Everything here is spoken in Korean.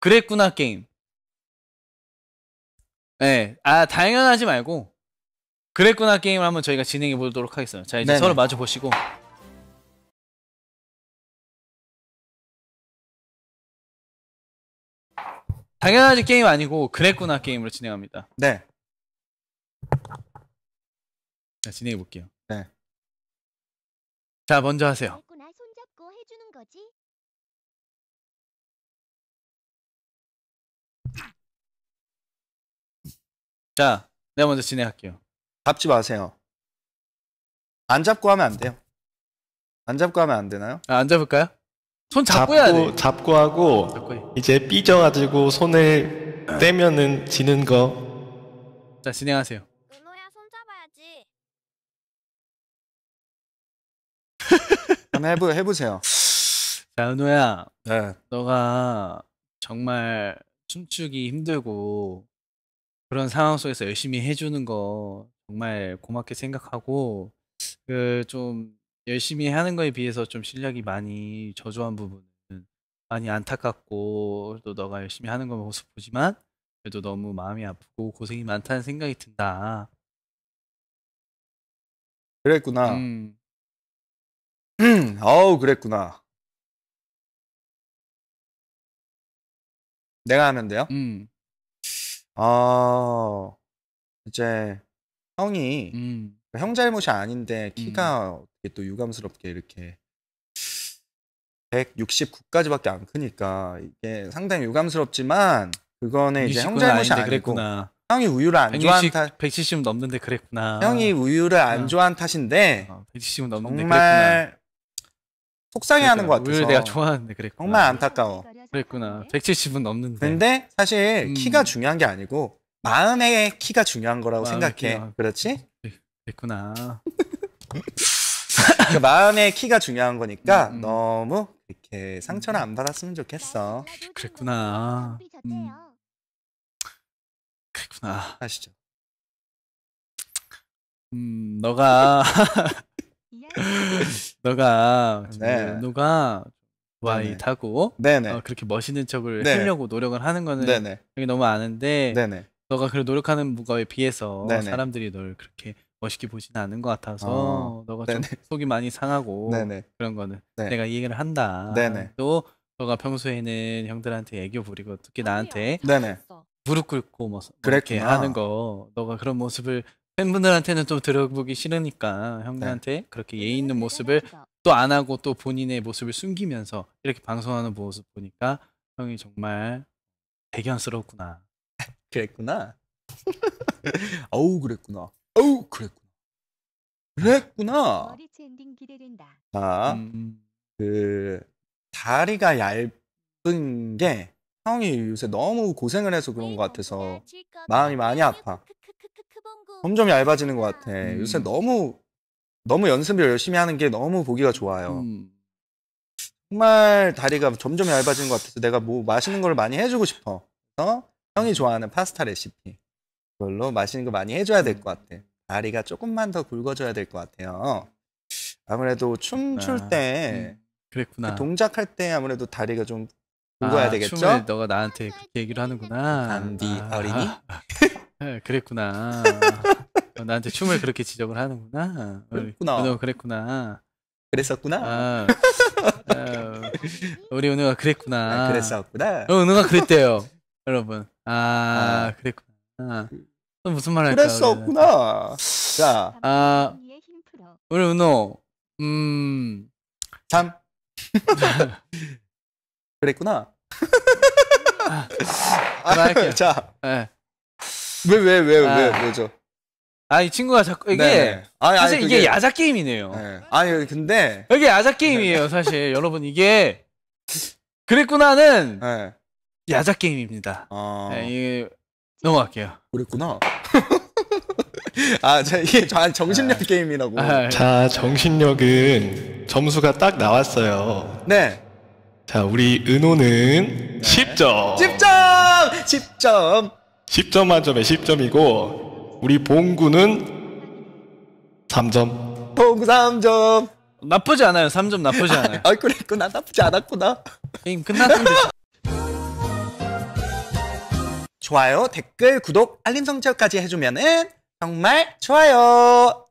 그랬구나 게임. 네, 아 당연하지 말고 그랬구나 게임을 한번 저희가 진행해 보도록 하겠습니다. 자 이제 네네. 서로 마주 보시고. 당연하지 게임 아니고 그랬구나 게임으로 진행합니다. 네. 자 진행해 볼게요. 네. 자 먼저 하세요. 그랬구나 손잡고 해주는 거지. 자 내가 먼저 진행할게요. 잡지 마세요. 안 잡고 하면 안 돼요. 안 잡고 하면 안 되나요? 아, 안 잡을까요? 손 잡고 해야 돼. 잡고 잡고 하고 잡고 해. 이제 삐져가지고 손을 떼면은 지는 거. 자 진행하세요. 은호야 손 잡아야지. 한번 해보 해보세요. 자 은호야 네. 너가 정말 춤추기 힘들고 그런 상황 속에서 열심히 해 주는 거 정말 고맙게 생각하고 그 좀 열심히 하는 거에 비해서 좀 실력이 많이 저조한 부분은 많이 안타깝고 또 너가 열심히 하는 거 모습 보지만 그래도 너무 마음이 아프고 고생이 많다는 생각이 든다. 그랬구나. 음, 음. 어우 그랬구나. 내가 하면 돼요? 음, 아 이제 형이 음, 형 잘못이 아닌데 키가 어떻게 또 유감스럽게 이렇게 169까지밖에 안 크니까 이게 상당히 유감스럽지만 그거는 이제 형 169는 잘못이 아니고 그랬구나. 형이 우유를 안 좋아한 160, 탓170 넘는데 그랬구나. 형이 우유를 안 어. 좋아한 탓인데 어, 170 넘는데 그랬구나. 정말 속상해하는 것 그러니까 같아서 우유를 내가 좋아하는데 그랬구나. 정말 안타까워. 그랬구나. 170은 넘는데. 근데 사실 음. 키가 중요한 게 아니고 마음의 키가 중요한 거라고 생각해. 키가. 그렇지? 그랬구나. 그 마음의 키가 중요한 거니까 음, 음. 너무 이렇게 상처를 안 받았으면 좋겠어. 그랬구나. 음. 그랬구나. 하시죠. 음, 너가 너가 네. 누가 와이 네네. 타고 네네. 어, 그렇게 멋있는 척을 네. 하려고 노력을 하는 거는 네네. 되게 너무 아는데 네네. 너가 그 노력하는 거에 비해서 네네. 사람들이 널 그렇게 멋있게 보지는 않은 것 같아서 어, 너가 네네. 좀 속이 많이 상하고 네네. 그런 거는 네. 내가 이 얘기를 한다. 네네. 또 너가 평소에는 형들한테 애교 부리고 특히 나한테 네네. 무릎 꿇고 뭐 이렇게 그랬구나. 하는 거 너가 그런 모습을 팬분들한테는 좀 들어보기 싫으니까 형들한테 그렇게 예의 있는 모습을 또 안 하고 또 본인의 모습을 숨기면서 이렇게 방송하는 모습 보니까 형이 정말 대견스럽구나. 그랬구나. 어우 그랬구나. 어우 그랬구나. 그랬구나. 음, 그 다리가 얇은 게 형이 요새 너무 고생을 해서 그런 것 같아서 마음이 많이 아파. 점점 얇아지는 것 같아. 음. 요새 너무 너무 연습을 열심히 하는 게 너무 보기가 좋아요. 음, 정말 다리가 점점 얇아지는 것 같아서 내가 뭐 맛있는 걸 많이 해주고 싶어. 그래서 형이 좋아하는 파스타 레시피 그걸로 맛있는 거 많이 해줘야 될 것 같아. 다리가 조금만 더 굵어져야 될 것 같아요. 아무래도 춤출 아, 때 음, 그랬구나. 동작할 때 아무래도 다리가 좀 굵어야 아, 되겠죠? 춤을 너가 나한테 그렇게 얘기를 하는구나. 안디 아, 어린이? 아, 아, 그랬구나. 어, 나한테 춤을 그렇게 지적을 하는구나. 어, 그랬구나. 너 그랬구나. 그랬었구나. 아, 아, 우리 은우가 그랬구나. 아, 그랬었구나. 어, 은우가 그랬대요, 여러분. 아, 아. 그랬구나. 또 무슨 말 할까? 그랬었구나. 자, 아. 우리 은우, 음, 참. 그랬구나. 그만할게요. 자, 예. 왜, 왜, 왜, 아. 왜, 왜죠? 아, 이 친구가 자꾸 이게 네네. 아니, 아니, 사실 이게 그게- 야자 게임이네요. 네. 아니, 근데, 이게 야자 게임이에요, 사실. 여러분 이게 그랬구나는 네. 야자 게임입니다. 어, 네, 이게 넘어갈게요. 그랬구나. 아, 자, 이게 저- 정신력 게임이라고. 아, 자, 정신력은 점수가 딱 나왔어요. 네. 자, 우리 은호는 10점. 10점! 10점! 10점 만점에 10점이고 우리 봉구는 3점. 봉 3점! 나쁘지 않아요. 3점 나쁘지 않아요. 아, 그랬구나. 나쁘지 않았구나. 게임 끝났는데 좋아요, 댓글, 구독, 알림 설정까지 해주면은 정말 좋아요.